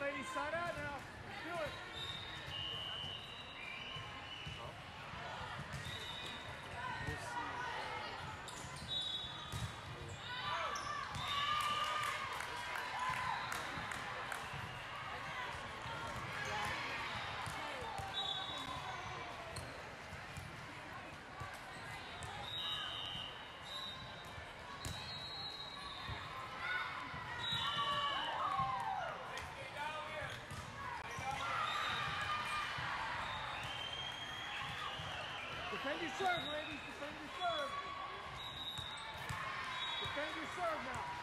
right, ladies, side out now. Let's do it. Defend your serve, ladies. Defend your serve. Defend your serve now.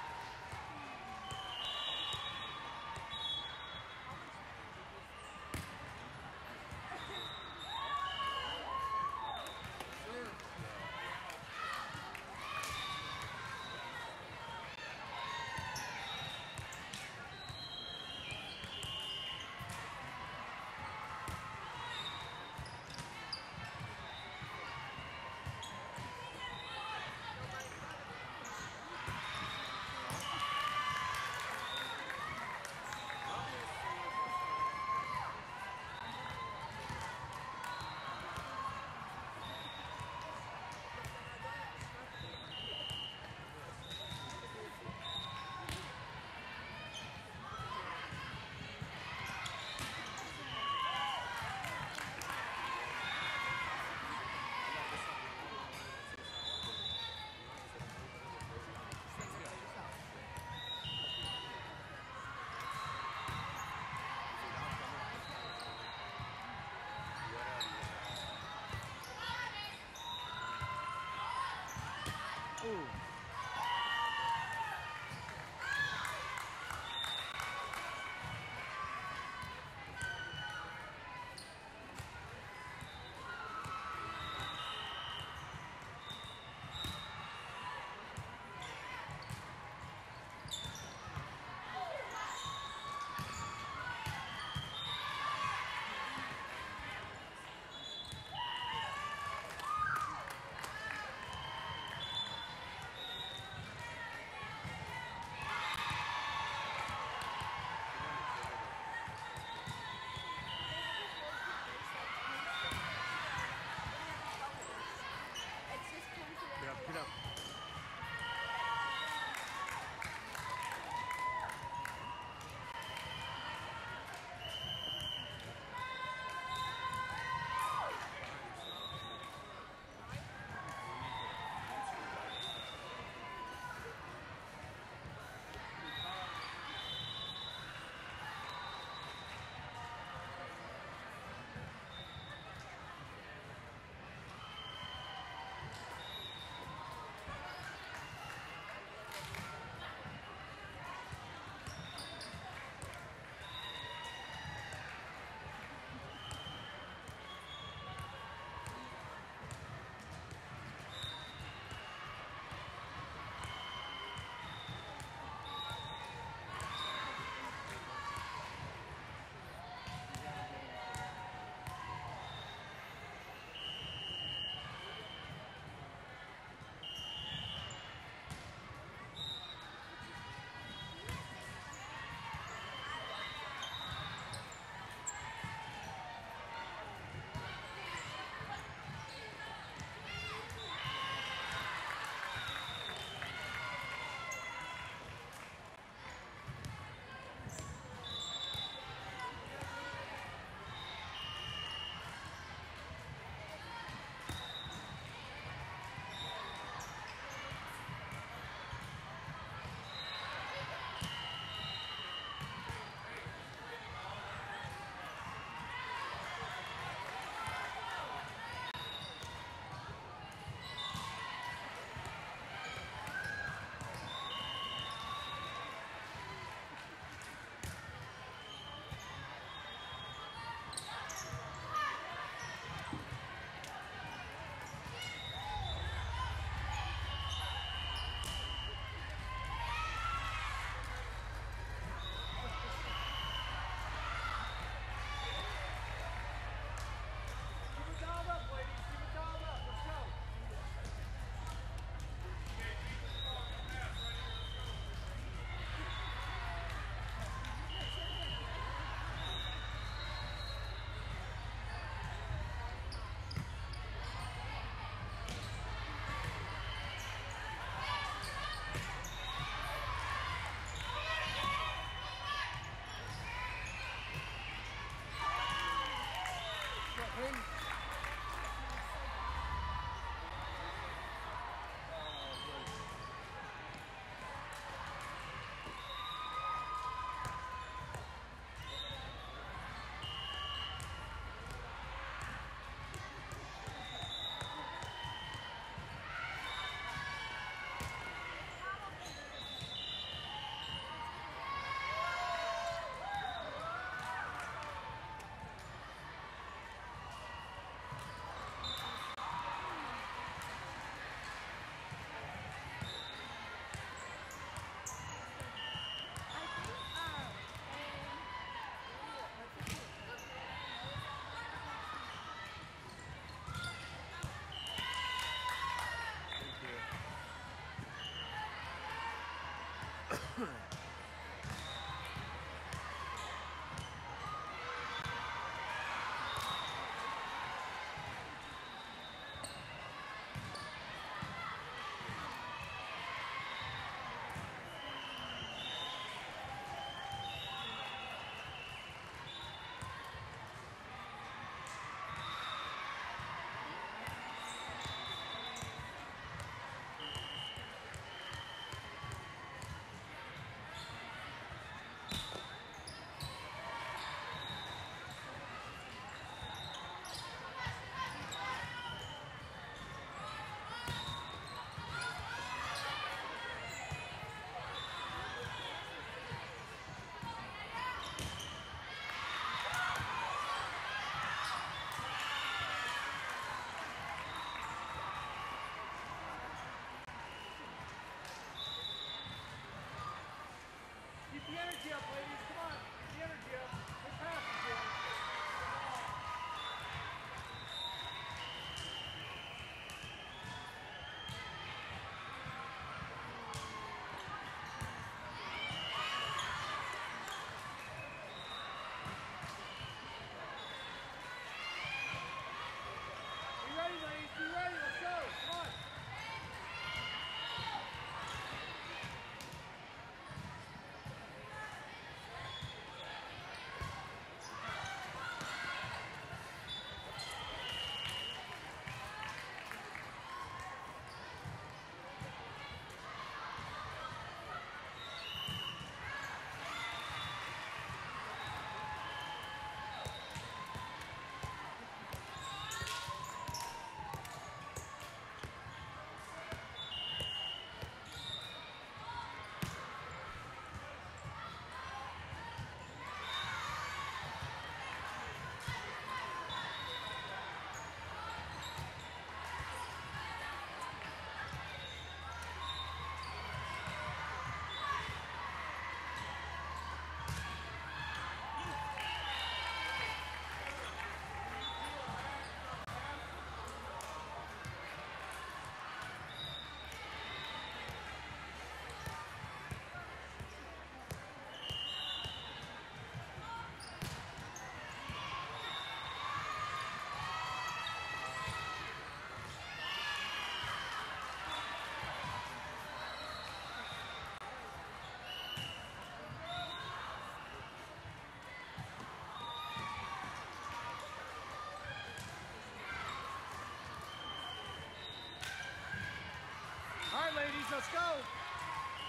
Let's go.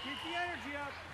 Keep the energy up.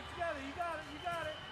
Get together. You got it. You got it.